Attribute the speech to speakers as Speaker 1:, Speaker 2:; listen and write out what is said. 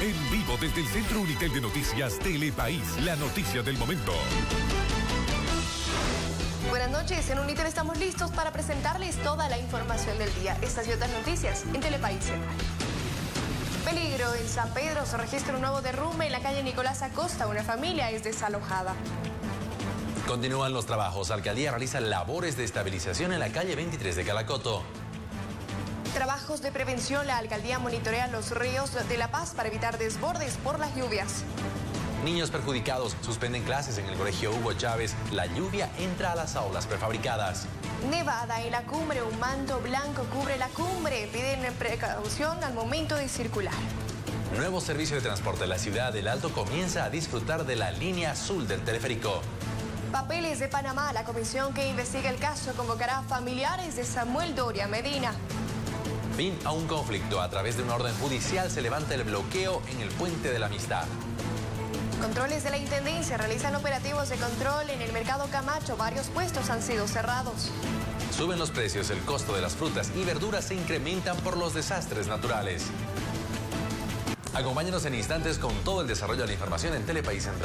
Speaker 1: En vivo desde el Centro Unitel de Noticias Telepaís, la noticia del momento.
Speaker 2: Buenas noches, en Unitel estamos listos para presentarles toda la información del día. Estas y otras noticias en Telepaís Central. Peligro en San Pedro, se registra un nuevo derrumbe en la calle Nicolás Acosta, una familia es desalojada.
Speaker 3: Continúan los trabajos. Alcaldía realiza labores de estabilización en la calle 23 de Calacoto.
Speaker 2: Trabajos de prevención. La alcaldía monitorea los ríos de La Paz para evitar desbordes por las lluvias.
Speaker 3: Niños perjudicados suspenden clases en el colegio Hugo Chávez. La lluvia entra a las aulas prefabricadas.
Speaker 2: Nevada en la cumbre, un manto blanco cubre la cumbre. Piden precaución al momento de circular.
Speaker 3: Nuevo servicio de transporte de la ciudad del Alto comienza a disfrutar de la línea azul del teleférico.
Speaker 2: Papeles de Panamá, la comisión que investiga el caso convocará a familiares de Samuel Doria Medina.
Speaker 3: Fin a un conflicto. A través de una orden judicial se levanta el bloqueo en el puente de la amistad.
Speaker 2: Controles de la Intendencia realizan operativos de control en el mercado Camacho. Varios puestos han sido cerrados.
Speaker 3: Suben los precios, el costo de las frutas y verduras se incrementan por los desastres naturales. Acompáñenos en instantes con todo el desarrollo de la información en Telepaís Central.